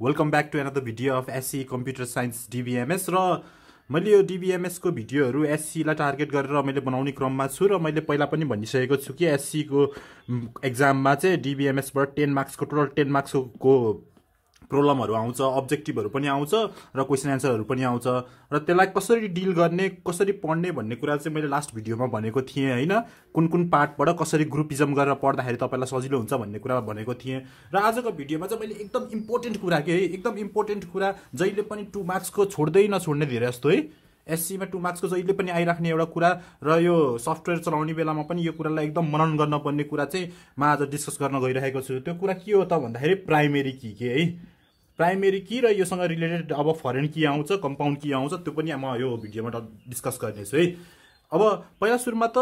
Welcome back to another video of SEE computer science DBMS र मैले यो डिबिएमएसको भिडियोहरू एससीलाई टार्गेट गरेर मैले बनाउने क्रममा छु र मैले पहिला पनि भनिसकेको छु कि एससीको एक्जाममा चाहिँ डिबिएमएसबाट टेन मार्क्सको टोटल टेन मार्क्सको प्रब्लमहरू आउँछ अब्जेक्टिभहरू पनि आउँछ र क्वेसन एन्सरहरू पनि आउँछ र त्यसलाई कसरी डिल गर्ने कसरी पढ्ने भन्ने कुरा चाहिँ मैले लास्ट भिडियोमा भनेको थिएँ होइन? कुन कुन पार्टबाट कसरी ग्रुपिजम गरेर पढ्दाखेरि तपाईँलाई सजिलो हुन्छ भन्ने कुरा भनेको थिएँ र आजको भिडियोमा चाहिँ मैले एकदम इम्पोर्टेन्ट कुरा के है एकदम इम्पोर्टेन्ट कुरा जहिले पनि टु मार्क्सको छोड्दै नछोड्ने धेरै जस्तो है? एससीमा टु मार्क्सको जहिले पनि आइराख्ने एउटा कुरा र यो सफ्टवेयर चलाउने बेलामा पनि यो कुरालाई एकदम मनन गर्नुपर्ने कुरा चाहिँ म आज डिस्कस गर्न गइरहेको छु। त्यो कुरा के हो त भन्दाखेरि प्राइमेरी की के है? प्राइमेरी की र योसँग रिलेटेड अब फरेन की आउँछ कम्पाउन्ड की आउँछ त्यो पनि म यो भिडियोमा डिस्कस गर्नेछु है। अब पहिला सुरुमा त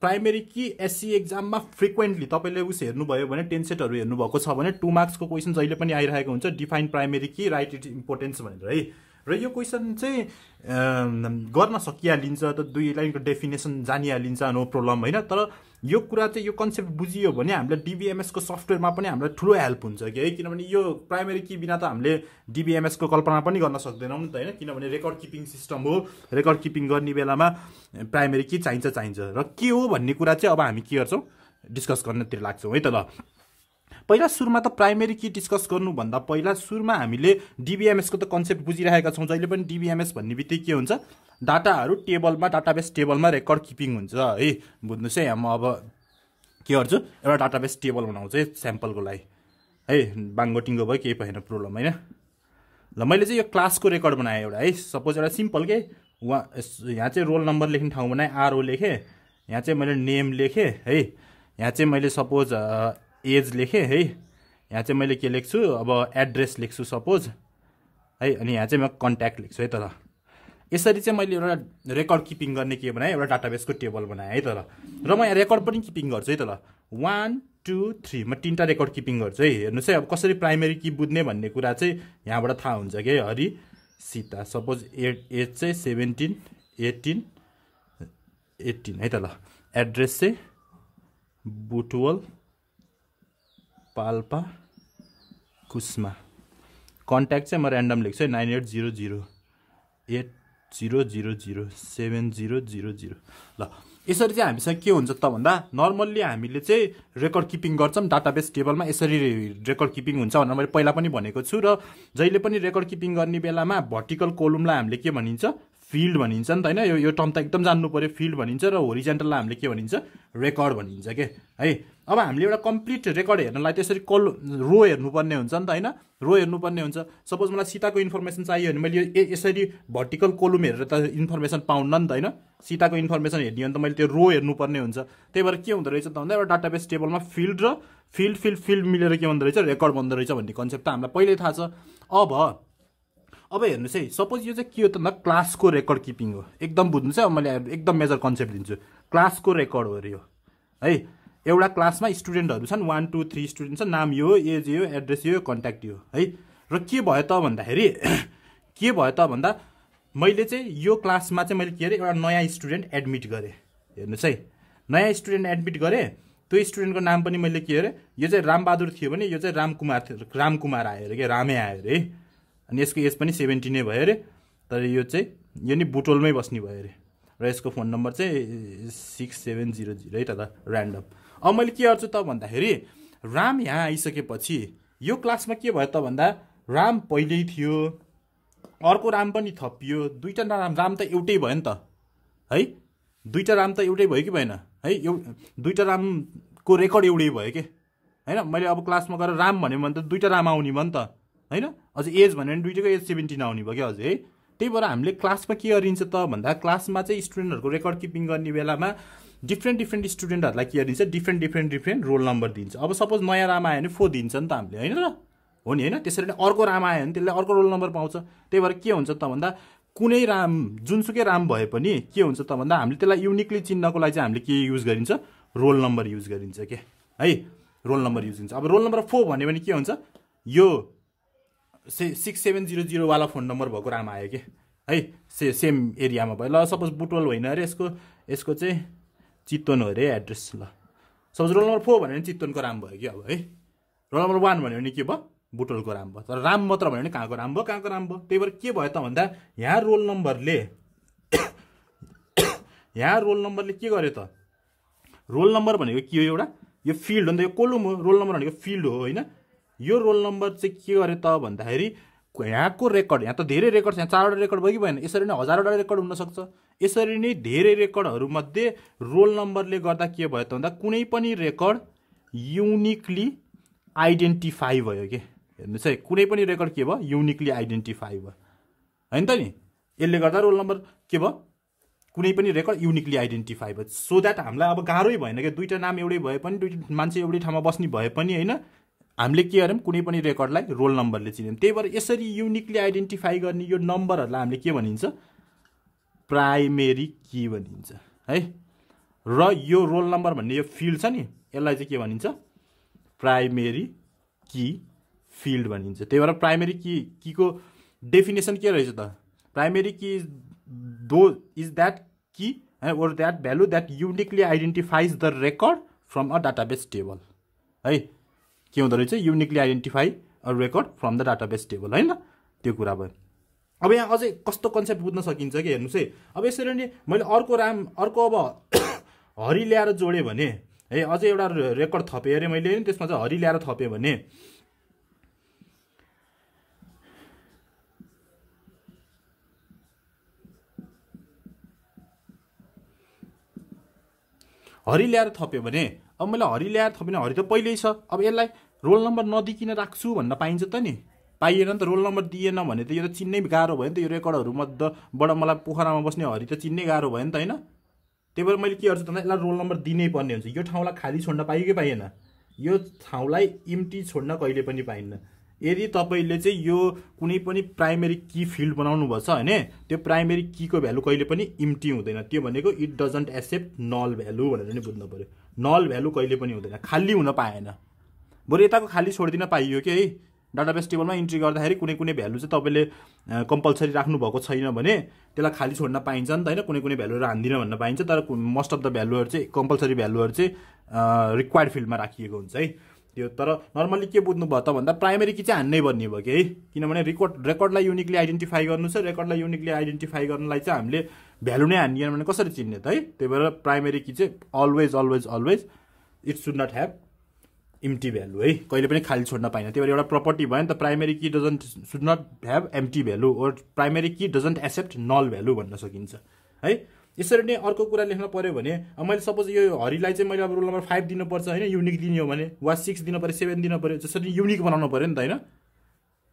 प्राइमेरी कि एससी एक्जाममा फ्रिक्वेन्टली तपाईँले उस हेर्नुभयो भने टेन सेटहरू हेर्नुभएको छ भने टु मार्क्सको क्वेसन जहिले पनि आइरहेको हुन्छ define primary key write it importance भनेर है। र यो क्वेसन चाहिँ गर्न सकिहालिन्छ त दुई लाइनको डेफिनेसन जानिहालिन्छ नो प्रब्लम होइन? तर यो कुरा चाहिँ यो कन्सेप्ट बुझियो भने हामीलाई डिबिएमएसको सफ्टवेयरमा पनि हामीलाई ठुलो हेल्प हुन्छ कि है? किनभने यो प्राइमेरी कि बिना त हामीले डिबिएमएसको कल्पना पनि गर्न सक्दैनौँ नि त होइन? किनभने रेकर्ड किपिङ सिस्टम हो रेकर्ड किपिङ गर्ने बेलामा प्राइमेरी कि चाहिन्छ चाहिन्छ। र के हो भन्ने कुरा चाहिँ अब हामी के गर्छौँ? डिस्कस गर्नतिर लाग्छौँ है त ल। पहिला सुरुमा त प्राइमेरी की डिस्कस गर्नुभन्दा पहिला सुरुमा हामीले डिबिएमएसको त कन्सेप्ट बुझिरहेका छौँ। जहिले पनि डिबिएमएस भन्ने बित्तिकै के हुन्छ? डाटाहरू टेबलमा डाटाबेस टेबलमा रेकर्ड किपिङ हुन्छ है। बुझ्नुहोस् है म अब के गर्छु? एउटा डाटाबेस टेबल बनाउँछु है स्याम्पलको लागि। है बाङ्गोटिङ्गो भयो केही भएन प्रब्लम होइन? ल मैले चाहिँ यो क्लासको रेकर्ड बनाएँ एउटा है। सपोज एउटा सिम्पल के? उहाँ यहाँ चाहिँ रोल नम्बर लेख्ने ठाउँ बनाएँ आरओ लेखेँ। यहाँ चाहिँ मैले नेम लेखेँ है। यहाँ चाहिँ मैले सपोज एज लेखेँ है। यहाँ चाहिँ मैले के लेख्छु अब एड्रेस लेख्छु सपोज है अनि यहाँ चाहिँ म कन्ट्याक्ट लेख्छु है त यसरी चाहिँ मैले एउटा रेकर्ड किपिङ गर्ने के बनाएँ एउटा डाटाबेसको टेबल बनाएँ है त ल र म यहाँ रेकर्ड पनि किपिङ गर्छु है त ल वान टू थ्री म तिनवटा रेकर्ड किपिङ गर्छु है। हेर्नुहोस् है अब कसरी प्राइमेरी कि बुझ्ने भन्ने कुरा चाहिँ यहाँबाट थाहा हुन्छ कि? Hari Sita suppose at age चाहिँ सेभेन्टिन एटिन एट्टिन है त ल एड्रेस चाहिँ बुटवल पाल्पा कुस्मा। कन्ट्याक्ट चाहिँ म ऱ्यान्डम लेख्छु है nine eight zero zero eight zero zero zero seven zero zero zero. ल यसरी चाहिँ हामीसँग के हुन्छ त भन्दा नर्मल्ली हामीले चाहिँ रेकर्ड किपिङ गर्छौँ डाटाबेस टेबलमा यसरी रेकर्ड किपिङ हुन्छ भनेर मैले पहिला पनि भनेको छु र जहिले पनि रेकर्ड किपिङ गर्ने बेलामा भर्टिकल कोलुमलाई हामीले के भनिन्छ? फिल्ड भनिन्छ नि त होइन? यो यो टर्म त एकदम जान्नु पऱ्यो फिल्ड भनिन्छ र होरिजेन्टललाई हामीले के भनिन्छ? रेकर्ड भनिन्छ के? है? अब हामीले एउटा कम्प्लिट रेकर्ड हेर्नलाई त्यसरी कल रो हेर्नुपर्ने हुन्छ नि त होइन? रो हेर्नुपर्ने हुन्छ। सपोज मलाई सीताको इन्फर्मेसन चाहियो भने मैले यो यसरी भर्टिकल कोलुम हेरेर त इन्फर्मेसन पाउन्न नि त होइन? सीताको इन्फर्मेसन हेर्ने हो भने त मैले त्यो रो हेर्नुपर्ने हुन्छ। त्यही भएर के हुँदो रहेछ त भन्दा एउटा डाटाबेस टेबलमा फिल्ड र फिल्ड फिल्ड फिल्ड मिलेर के हुँदो रहेछ? रेकर्ड बन्दो रहेछ भन्ने कन्सेप्ट त हामीलाई पहिल्यै थाहा छ। अब अब हेर्नुहोस् है सपोज यो चाहिँ के हो त भन्दा क्लासको रेकर्ड किपिङ हो। एकदम बुझ्नुहोस् है अब मैले एकदम मेजर कन्सेप्ट दिन्छु। क्लासको रेकर्ड हो अरे यो। है एउटा क्लासमा स्टुडेन्टहरू छन् वान टू थ्री स्टुडेन्ट छ नाम यो एज यो एड्रेस यो कन्ट्याक्ट यो है। र के भयो त भन्दाखेरि के भयो त भन्दा मैले चाहिँ यो क्लासमा चाहिँ मैले के अरे एउटा नयाँ स्टुडेन्ट एडमिट गरेँ। हेर्नुहोस् है नयाँ स्टुडेन्ट एडमिट गरेँ त्यो स्टुडेन्टको नाम पनि मैले के अरे यो चाहिँ रामबहादुर थियो भने यो चाहिँ रामकुमार थियो रामकुमार आयो अरे क्या रामै आयो अरे है। अनि यसको एज पनि सेभेन्टी नै भयो अरे। तर यो चाहिँ यो नि बुटोलमै बस्ने भयो अरे। र यसको फोन नम्बर चाहिँ सिक्स सेभेन जिरो जिरो है त ऱ्यान्डम अब मैले के गर्छु त भन्दाखेरि राम यहाँ आइसकेपछि यो क्लासमा के भयो त भन्दा राम पहिल्यै थियो। अर्को राम पनि थपियो। दुईवटा राम राम त एउटै भयो नि त। है? दुईवटा राम त एउटै भयो कि भएन? है? एउ दुईवटा रामको रेकर्ड एउटै भयो कि? होइन? मैले अब क्लासमा गएर राम भन्यो भने त दुईवटा राम आउने भयो नि त। होइन? अझ एज भन्यो भने दुइटैको एज सेभेन्टिन आउने भयो क्या अझै है? त्यही भएर हामीले क्लासमा के गरिन्छ त भन्दा क्लासमा चाहिँ स्टुडेन्टहरूको रेकर्ड किपिङ गर्ने बेलामा डिफ्रेन्ट डिफ्रेन्ट स्टुडेन्टहरूलाई के गरिन्छ? Different different different roll number दिन्छ। अब सपोज नयाँ राम आयो भने फोर दिन्छ नि त हामीले होइन र हो नि होइन? त्यसरी नै अर्को राम आयो भने त्यसले अर्को रोल नम्बर पाउँछ। त्यही भएर के हुन्छ त भन्दा कुनै राम जुनसुकै राम भए पनि के हुन्छ त भन्दा हामीले त्यसलाई युनिकली चिन्नको लागि चाहिँ हामीले के युज गरिन्छ? रोल नम्बर युज गरिन्छ के है? रोल नम्बर युज हुन्छ अब रोल नम्बर फोर भन्यो भने के हुन्छ? यो से सिक्स सेभेन जिरो जिरोवाला फोन नम्बर भएको राम आयो कि? है से सेम एरियामा भयो। ल सपोज बुटवल होइन अरे यसको यसको चाहिँ चितवन हो अरे एड्रेस ल। सपोज रोल नम्बर फोर भन्यो भने चितवनको राम भयो कि अब है? रोल नम्बर वान भन्यो भने के भयो? बुटोलको राम भयो। तर राम मात्र भयो भने कहाँको राम भयो? कहाँको राम भयो? त्यही भएर के भयो त भन्दा यहाँ रोल नम्बरले यहाँ रोल नम्बरले के गर्यो त? रोल नम्बर भनेको के हो एउटा? यो फिल्ड हो नि त यो कोलुम हो। रोल नम्बर भनेको फिल्ड हो होइन? यो रोल नम्बर चाहिँ के गर्यो त भन्दाखेरि यहाँको रेकर्ड यहाँ त धेरै रेकर्ड छ यहाँ चारवटा रेकर्ड भयो कि भएन? यसरी नै हजारवटा रेकर्ड हुनसक्छ। यसरी नै धेरै रेकर्डहरूमध्ये रोल नम्बरले गर्दा के भयो त भन्दा कुनै पनि रेकर्ड युनिकली आइडेन्टिफाई भयो कि? हेर्नुहोस् है कुनै पनि रेकर्ड के भयो? युनिकली आइडेन्टिफाई भयो। होइन त नि? यसले गर्दा रोल नम्बर के भयो? कुनै पनि रेकर्ड युनिकली आइडेन्टिफाई भयो। सो द्याट हामीलाई अब गाह्रै भएन क्या दुइटा नाम एउटै भए पनि दुइटा मान्छे एउटै ठाउँमा बस्ने भए पनि होइन? हामीले के गर्यौँ? कुनै पनि रेकर्डलाई रोल नम्बरले चिन्यौँ। त्यही भएर यसरी युनिकली आइडेन्टिफाई गर्ने यो नम्बरहरूलाई हामीले के भनिन्छ? प्राइमेरी की भनिन्छ है? र यो रोल नम्बर भन्ने यो फिल्ड छ नि यसलाई चाहिँ के भनिन्छ? प्राइमेरी की फिल्ड भनिन्छ। त्यही भएर प्राइमेरी की कीको डेफिनेसन के रहेछ त? Primary key is though is that key or that value that uniquely identifies the record from a database table है? के हुँदो रहेछ? Uniquely identify a record from the database table होइन? त्यो कुरा भयो। अब यहाँ अझै कस्तो कन्सेप्ट बुझ्न सकिन्छ कि हेर्नुहोस् है। अब यसरी नै मैले अर्को राम अर्को अब हरि ल्याएर जोडेँ भने है अझै एउटा रेकर्ड थपेँ अरे मैले होइन? त्यसमा चाहिँ हरि ल्याएर थपेँ भने हरि ल्याएर थप्यो भने अब मैले हरि ल्याएर थपेँ भने हरि त पहिल्यै छ। अब यसलाई रोल नम्बर नदिकिन राख्छु भन्न पाइन्छ त नि। पाइएन नि त रोल नम्बर दिएन भने त यो त चिन्नै गाह्रो भयो नि त यो रेकर्डहरू मध्येबाट मलाई पोखरामा बस्ने हरि त चिन्नै गाह्रो भयो नि त होइन? त्यही भएर मैले के गर्छु त यसलाई रोल नम्बर दिनै पर्ने हुन्छ। यो ठाउँलाई खाली छोड्न पाइयो कि पाइएन यो ठाउँलाई इम्टी छोड्न कहिले पनि पाइन्न। यदि तपाईँले चाहिँ यो कुनै पनि प्राइमेरी की फिल्ड बनाउनु छ भने त्यो प्राइमेरी कीको भ्यालु कहिले पनि इम्टी हुँदैन। त्यो भनेको it doesn't accept null value भनेर नै बुझ्नु पऱ्यो नल भ्यालु कहिले पनि हुँदैन। खाली हुन पाएन। बरु यताको खाली छोडिदिन पाइयो कि है? डाटाबेस टेबलमा इन्ट्री गर्दाखेरि कुनै कुनै भ्यालु चाहिँ तपाईँले कम्पलसरी राख्नुभएको छैन भने त्यसलाई खाली छोड्न पाइन्छ नि त होइन? कुनै कुनै भ्यालुहरू हान्दिनँ भन्न पाइन्छ तर मोस्ट अफ द भ्यालुहरू चाहिँ कम्पलसरी भ्यालुहरू चाहिँ रिक्वायर्ड फिल्डमा राखिएको हुन्छ है? त्यो तर नर्मली के बुझ्नु भयो त भन्दा प्राइमेरी की चाहिँ हान्नै पर्ने भयो कि है? किनभने रेकर्ड रेकर्डलाई युनिकली आइडेन्टिफाई गर्नु छ रेकर्डलाई युनिकली आइडेन्टिफाई गर्नलाई चाहिँ हामीले भ्यालु नै हानिएन भने कसरी चिन्ने त है? त्यही भएर प्राइमेरी की चाहिँ always always always it should not have empty value है? कहिले पनि खाली छोड्न पाइनँ। त्यही भएर एउटा प्रपर्टी भयो नि त primary key doesn't should not have empty value or primary key doesn't accept null value भन्न सकिन्छ है? यसरी नै अर्को कुरा लेख्न पऱ्यो भने मैले सपोज यो हरिलाई चाहिँ मैले अब रोल नम्बर फाइभ दिनुपर्छ होइन युनिक दिने हो भने वा सिक्स दिनु पऱ्यो सेभेन दिनु पऱ्यो जसरी युनिक बनाउनु पऱ्यो नि त होइन।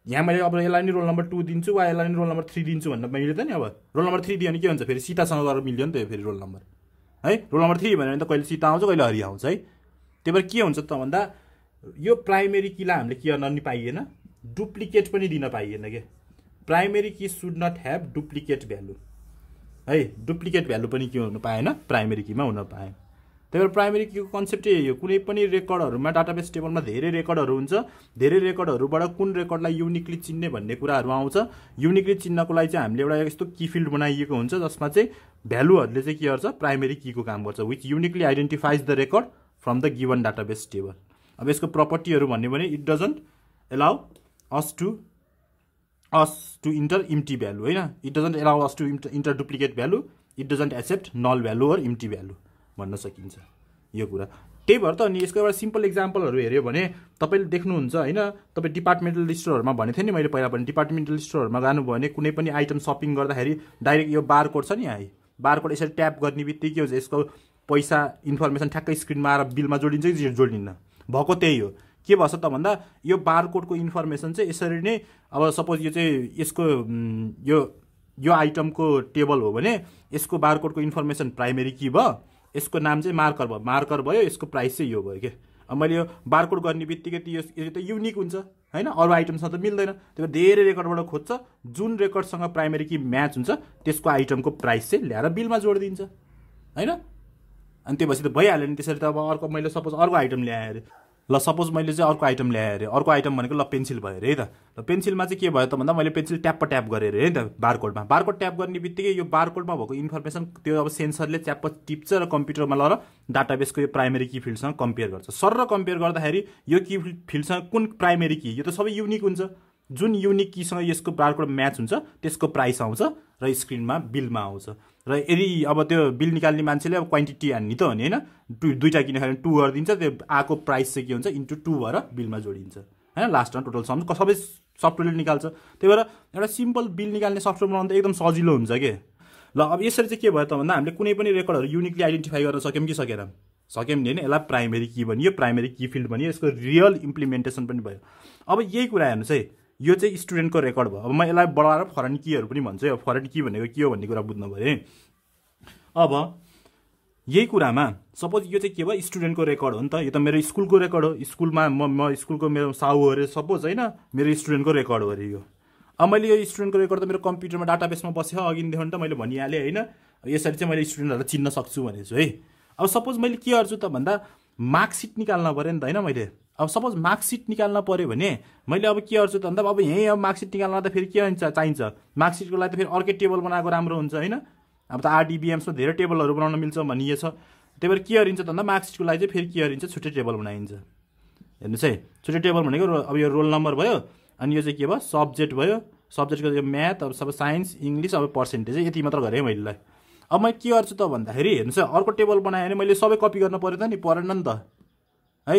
यहाँ मैले अब यसलाई नि रोल नम्बर टू दिन्छु वा यसलाई नि रोल नम्बर थ्री दिन्छु भन्दा मैले त नि अब रोल नम्बर थ्री दियो भने के हुन्छ फेरि? सीतासँग गएर मिल्यो नि त फेरि रोल नम्बर है रोल नम्बर थ्री भन्यो भने त कहिले सीता आउँछ कहिले हरि आउँछ है। त्यही भएर के हुन्छ त भन्दा यो प्राइमेरी किलाई हामीले के गर्न पाइएन डुप्लिकेट पनि दिन पाइएन क्या primary key should not have duplicate value है डुप्लिकेट भ्यालु पनि के हुनु पाएन? प्राइमेरी किमा हुन पाएन। त्यही भएर प्राइमेरी कीको कन्सेप्टै यही हो। कुनै पनि रेकर्डहरूमा डाटाबेस टेबलमा धेरै रेकर्डहरू हुन्छ। धेरै रेकर्डहरूबाट कुन रेकर्डलाई युनिकली चिन्ने भन्ने कुराहरू आउँछ। युनिकली चिन्नको लागि चाहिँ हामीले एउटा यस्तो की फिल्ड बनाइएको हुन्छ जसमा चाहिँ भ्यालुहरूले चाहिँ के गर्छ? प्राइमेरी कीको काम गर्छ which uniquely identifies the record from the given database table अब यसको प्रपर्टीहरू भन्यो भने it doesn't allow us to us to enter empty value होइन it doesn't allow us to enter duplicate value it doesn't accept null value or empty value भन्न सकिन्छ यो कुरा। त्यही भएर त अनि यसको एउटा सिम्पल इक्जाम्पलहरू हेऱ्यो भने तपाईँले देख्नुहुन्छ होइन? तपाईँ डिपार्टमेन्टल स्टोरहरूमा भनेको थिएँ नि मैले पहिला भने डिपार्टमेन्टल स्टोरहरूमा जानुभयो भने कुनै पनि आइटम सपिङ गर्दाखेरि डाइरेक्ट यो बारकोड छ नि है। बारकोड यसरी ट्याप गर्ने बित्तिकै यसको पैसा इन्फर्मेसन ठ्याक्कै स्क्रिनमा आएर बिलमा जोडिन्छ कि जोडिन्न भएको त्यही हो। के भएछ त भन्दा यो बारकोडको इन्फर्मेसन चाहिँ यसरी नै अब सपोज यो चाहिँ यसको यो यो आइटमको टेबल हो भने यसको बारकोडको इन्फर्मेसन प्राइमेरी की भयो यसको नाम चाहिँ मार्कर भयो। मार्कर भयो यसको प्राइस चाहिँ यो भयो क्या अब मैले यो बारकोड गर्ने बित्तिकै यो त युनिक हुन्छ होइन? अरू आइटमसँग त मिल्दैन। त्यो धेरै रेकर्डबाट खोज्छ जुन रेकर्डसँग प्राइमेरी की म्याच हुन्छ त्यसको आइटमको प्राइस चाहिँ ल्याएर बिलमा जोडिदिन्छ होइन? अनि त्यो भएपछि त भइहाल्यो नि त्यसरी त अब अर्को मैले सपोज अर्को आइटम ल्याएँ अरे। ल सपोज मैले चाहिँ अर्को आइटम ल्याएँ अरे। अर्को आइटम भनेको ल पेन्सिल भयो अरे है त? ल पेन्सिलमा चाहिँ के भयो त भन्दा मैले पेन्सिल ट्याप ट्याप गरेँ अरे है त? बारकोडमा बारकोड ट्याप गर्ने बित्तिकै यो बारकोडमा भएको इन्फर्मेसन त्यो अब सेन्सरले च्याप टिप्छ र कम्प्युटरमा लगेर डाटाबेसको यो प्राइमेरी की फिल्डसँग कम्पेयर गर्छ। सर र कम्पेयर गर्दाखेरि यो की फिल्डसँग कुन प्राइमेरी की यो त सबै युनिक हुन्छ। जुन युनिक कीसँग यसको बारकोड म्याच हुन्छ त्यसको प्राइस आउँछ र स्क्रिनमा बिलमा आउँछ। र यदि अब त्यो बिल निकाल्ने मान्छेले अब क्वान्टिटी हान्ने त हो नि होइन। टु दुइटा किनेर टू गरिदिन्छ त्यो आएको प्राइस चाहिँ के हुन्छ? इन्टु टू भएर बिलमा जोडिन्छ। होइन लास्टमा टोटल सम सबै सफ्टवेयरले निकाल्छ। त्यही भएर एउटा सिम्पल बिल निकाल्ने सफ्टवेयर बनाउनु त एकदम सजिलो हुन्छ कि? ल अब यसरी चाहिँ के भयो त भन्दा हामीले कुनै पनि रेकर्डहरू युनिकली आइडेन्टिफाई गर्न सक्यौँ कि सकेन? सक्यौँ नि होइन। यसलाई प्राइमेरी की भनियो प्राइमेरी की फिल्ड भनियो यसको रियल इम्प्लिमेन्टेसन पनि भयो। अब यही कुरा हेर्नुहोस् है। यो चाहिँ स्टुडेन्टको रेकर्ड भयो। अब म यसलाई बढाएर फरेन कीहरू पनि भन्छु। है फरेन की भनेको के हो भन्ने कुरा बुझ्नु भयो अब यही कुरामा सपोज यो चाहिँ के भयो? स्टुडेन्टको रेकर्ड हो नि त। यो त मेरो स्कुलको रेकर्ड हो। स्कुलमा म म स्कुलको मेरो साउ हो अरे सपोज होइन मेरो स्टुडेन्टको रेकर्ड हो अरे यो। अब मैले यो स्टुडेन्टको रेकर्ड त मेरो कम्प्युटरमा डाटाबेसमा बस्यो अघिदेखि त मैले भनिहालेँ होइन। यसरी चाहिँ मैले स्टुडेन्टहरूलाई चिन्न सक्छु भनेको छु है। अब सपोज मैले के गर्छु त भन्दा मार्कसिट निकाल्न पऱ्यो नि त होइन मैले। अब सपोज मार्कसिट निकाल्न पऱ्यो भने मैले अब के गर्छु त भन्दा अब यहीँ अब मार्कसिट निकाल्न त फेरि के हुन्छ चाहिन्छ? मार्कसिटको लागि त फेरि अर्कै टेबल बनाएको राम्रो हुन्छ होइन? अब त आरडिबिएम्समा धेरै टेबलहरू बनाउन मिल्छ भनिएछ त्यही भएर के गरिन्छ त भन्दा मार्कसिटको लागि चाहिँ फेरि के गरिन्छ छुट्टै टेबल बनाइन्छ। हेर्नुहोस् है छुट्टै टेबल भनेको अब यो रोल नम्बर भयो अनि यो चाहिँ के भयो? सब्जेक्ट भयो। सब्जेक्टको यो म्याथ अब सबै साइन्स इङ्ग्लिस अब पर्सेन्टेज यति मात्र गरेँ मैले अब मैले के गर्छु त भन्दाखेरि हेर्नुहोस् है अर्को टेबल बनाएँ भने मैले सबै कपी गर्न पऱ्यो त नि परेन नि त। है?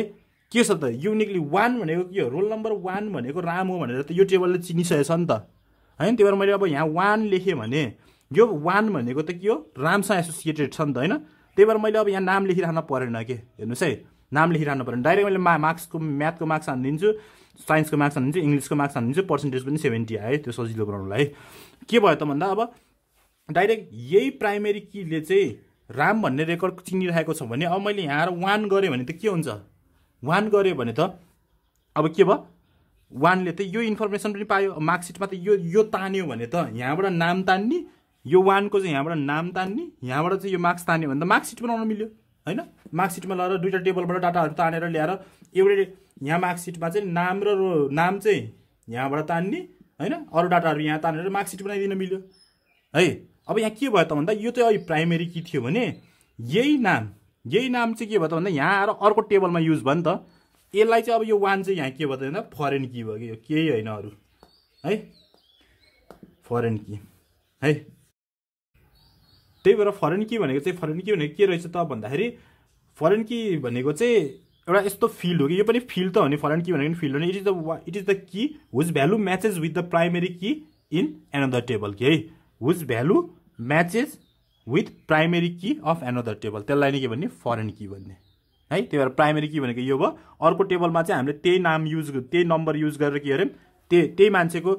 के छ त? युनिकली वान भनेको के हो? रोल नम्बर वान भनेको राम हो भनेर त यो टेबलले चिनिसकेको छ नि त। होइन? त्यही भएर मैले अब यहाँ वान लेखेँ भने यो वान भनेको त के हो? रामसँग एसोसिएटेड छ नि त होइन? त्यही भएर मैले अब यहाँ नाम लेखिरहन परेन के? हेर्नुहोस् है नाम लेखिरहनु परेन। डाइरेक्ट मैले मा मार्क्सको म्याथको मार्क्स हानिदिन्छु साइन्सको मार्क्स हानिदिन्छु इङ्ग्लिसको मार्क्स हानिदिन्छु पर्सेन्टेज पनि सेभेन्टी आयो त्यो सजिलो बनाउनुलाई के भयो त भन्दा अब डाइरेक्ट यही प्राइमेरी किले चाहिँ राम भन्ने रेकर्ड चिनिरहेको छ भने अब मैले यहाँ वान गरेँ भने त के हुन्छ? वान गऱ्यो भने त अब के भयो? वानले त यो इन्फर्मेसन पनि पायो मार्कसिटमा त यो यो तान्यो भने त यहाँबाट नाम तान्ने यो वानको चाहिँ यहाँबाट नाम तान्ने यहाँबाट चाहिँ यो मार्क्स तान्यो भने त मार्कसिट बनाउन मिल्यो होइन? मार्कसिटमा लगाएर दुइटा टेबलबाट डाटाहरू तानेर ल्याएर एउटै यहाँ मार्कसिटमा चाहिँ नाम र नाम चाहिँ यहाँबाट तान्ने होइन? अरू डाटाहरू यहाँ तानेर मार्कसिट बनाइदिन मिल्यो। है? अब यहाँ के भयो त भन्दा यो चाहिँ अहिले प्राइमेरी के थियो भने यही नाम यही नाम चाहिँ के भयो त भन्दा यहाँ आएर अर्को टेबलमा युज भयो नि त। यसलाई चाहिँ अब यो वान चाहिँ यहाँ के भयो त भन्दा फरेन की भयो कि? यो केही होइन अरू। है? फरेन की है? त्यही भएर फरेन की भनेको चाहिँ फरेन की भनेको के रहेछ त भन्दाखेरि फरेन की भनेको चाहिँ एउटा यस्तो फिल्ड हो कि? यो पनि फिल्ड त हो नि फरेन की भनेको फिल्ड हो नि। It is the it is the key whose value matches with the primary key in another table कि है whose value matches with primary key of another table त्यसलाई नै के भन्ने? फरेन की भन्ने। है त्यही भएर प्राइमेरी की भनेको यो भयो। अर्को टेबलमा चाहिँ हामीले त्यही नाम युज त्यही नम्बर युज गरेर के गऱ्यौँ त्यही त्यही मान्छेको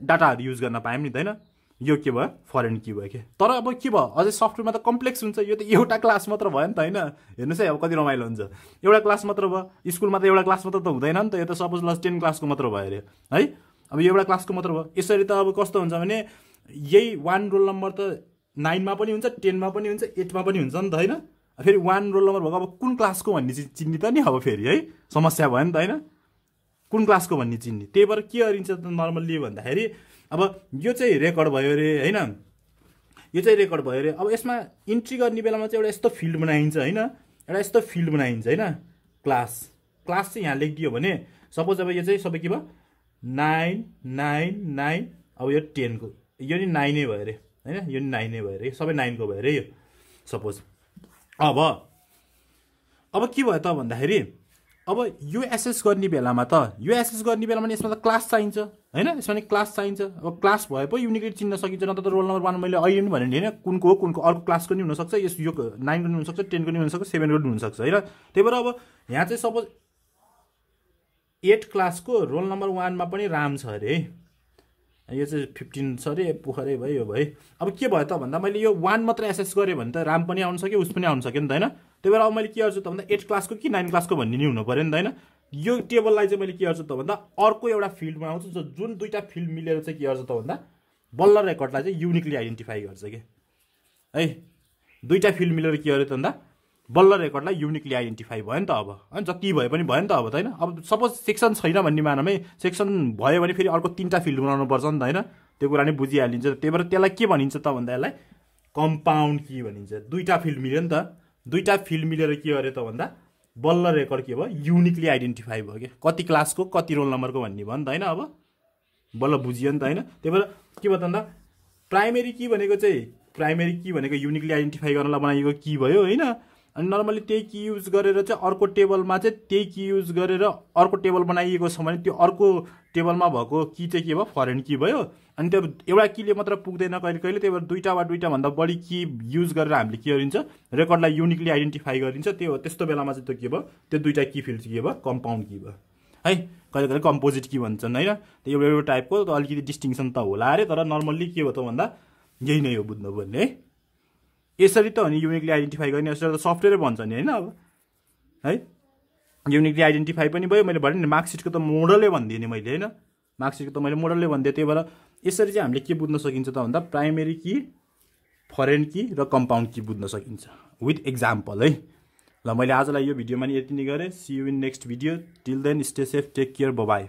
डाटाहरू युज गर्न पायौँ नि त होइन? यो के भयो? फरेन की भयो कि? तर अब के भयो? अझै सफ्टवेयरमा त कम्प्लेक्स हुन्छ। यो त एउटा क्लास मात्र भयो नि त होइन? हेर्नुहोस् है अब कति रमाइलो हुन्छ। एउटा क्लास मात्र भयो। स्कुलमा त एउटा क्लास मात्र त हुँदैन नि त। यो त सपोज ल टेन क्लासको मात्र भयो अरे। है? अब एउटा क्लासको मात्र भयो। यसरी त अब कस्तो हुन्छ भने यही वान रोल नम्बर त नाइनमा पनि हुन्छ टेनमा पनि हुन्छ एटमा पनि हुन्छ नि त होइन? फेरि वान रोल नम्बर भएको अब कुन क्लासको भन्ने चाहिँ चिन्ने त नि अब फेरि है? समस्या भयो नि त होइन? कुन क्लासको भन्ने चिन्ने? त्यही भएर के गरिन्छ त नर्मल्ली भन्दाखेरि अब यो चाहिँ रेकर्ड भयो अरे होइन? यो चाहिँ रेकर्ड भयो अरे अब यसमा इन्ट्री गर्ने बेलामा चाहिँ एउटा यस्तो फिल्ड बनाइन्छ होइन? एउटा यस्तो फिल्ड बनाइन्छ होइन? क्लास। क्लास चाहिँ यहाँ लेखिदियो भने सपोज अब यो चाहिँ सबै के भयो? नाइन नाइन नाइन अब यो टेनको। यो नि नाइनै भयो अरे होइन? यो नाइनै भयो अरे सबै नाइनको भयो अरे यो। सपोज अब अब के भयो त भन्दाखेरि अब यो एसेस गर्ने बेलामा त यो एसेस गर्ने बेलामा नि यसमा त क्लास चाहिन्छ होइन? यसमा नि क्लास चाहिन्छ। अब क्लास भए पो युनिकली चिन्न सकिन्छ न त रोल नम्बर वान मैले अहिले पनि भने होइन कुनको हो कुनको अर्को क्लासको नि हुनसक्छ यस यो नाइनको नि हुनसक्छ टेनको नि हुनसक्छ सेभेनको पनि हुनसक्छ होइन? त्यही भएर अब यहाँ चाहिँ सपोज एट क्लासको रोल नम्बर वानमा पनि राम छ अरे। यो चाहिँ फिफ्टिन छ अरे पोखरै भयो यो भयो। अब के भयो त भन्दा मैले यो वान मात्र एसेस गरेँ भने त राम पनि आउन सक्यो उस पनि आउन सक्यो नि त होइन? त्यही भएर अब मैले के गर्छु त भन्दा एट क्लासको कि नाइन क्लासको भन्ने नि हुनु पऱ्यो नि त होइन? यो टेबललाई चाहिँ मैले के गर्छु त भन्दा अर्को एउटा फिल्ड बनाउँछु जो जुन दुइटा फिल्ड मिलेर चाहिँ के गर्छ त भन्दा बल्ल रेकर्डलाई चाहिँ युनिकली आइडेन्टिफाई गर्छ कि। है दुइटा फिल्ड मिलेर के गर्यो त भन्दा बल्ल रेकर्डलाई युनिकली आइडेन्टिफाई भयो नि त अब। होइन जति भए पनि भयो नि त अब त होइन। अब सपोज सेक्सन छैन भन्ने मानमै सेक्सन भयो भने फेरि अर्को तिनवटा फिल्ड बनाउनु पर्छ नि त होइन। त्यो कुरा नै बुझिहालिन्छ। त्यही भएर त्यसलाई के भनिन्छ त भन्दा यसलाई कम्पाउन्ड की भनिन्छ। दुईवटा फिल्ड मिल्यो नि त। दुईवटा फिल्ड मिलेर के गर्यो त भन्दा बल्ल रेकर्ड के भयो? युनिकली आइडेन्टिफाई भयो कि कति क्लासको कति रोल नम्बरको भन्ने भयो नि त होइन अब। बल्ल बुझियो नि त होइन। त्यही भएर के भयो त भन्दा प्राइमेरी की भनेको चाहिँ प्राइमेरी की भनेको युनिकली आइडेन्टिफाई गर्नलाई बनाइएको की भयो होइन। अनि नर्मली त्यही की युज गरेर चाहिँ अर्को टेबलमा चाहिँ त्यही की युज गरेर अर्को टेबल बनाइएको छ भने त्यो अर्को टेबलमा भएको की चाहिँ के भयो? फरेन की भयो। अनि त्यो एउटा किले मात्र पुग्दैन कहिले कहिले त्यही भएर दुईवटा वा दुईवटाभन्दा बढी की युज गरेर हामीले के गरिन्छ? रेकर्डलाई युनिकली आइडेन्टिफाई गरिन्छ। त्यो त्यस्तो बेलामा चाहिँ त्यो के भयो? त्यो दुईवटा की फिल्ड के भयो? कम्पाउन्ड की भयो। है? कहिले कहिले कम्पोजिट की भन्छन् होइन? त्यो एउटा एउटा टाइपको अलिकति डिस्टिङसन त होला अरे तर नर्मल्ली के हो त भन्दा यही नै हो बुझ्नुपर्ने है यसरी त हो नि युनिकली आइडेन्टिफाई गर्ने यसरी त सफ्टवेयरै भन्छ नि होइन अब? है? युनिकली आइडेन्टिफाई पनि भयो मैले भने नि मार्कसिटको त मोडलै भनिदिएँ नि मैले होइन? मार्कसिटको त मैले मोडलै भनिदिएँ त्यही भएर यसरी चाहिँ हामीले के बुझ्न सकिन्छ त भन्दा प्राइमेरी कि फरेन कि र कम्पाउन्ड कि बुझ्न सकिन्छ। विथ इक्जाम्पल है? ल मैले आजलाई यो भिडियोमा नि यति नै गरेँ। See you in next video till then stay safe take care bye bye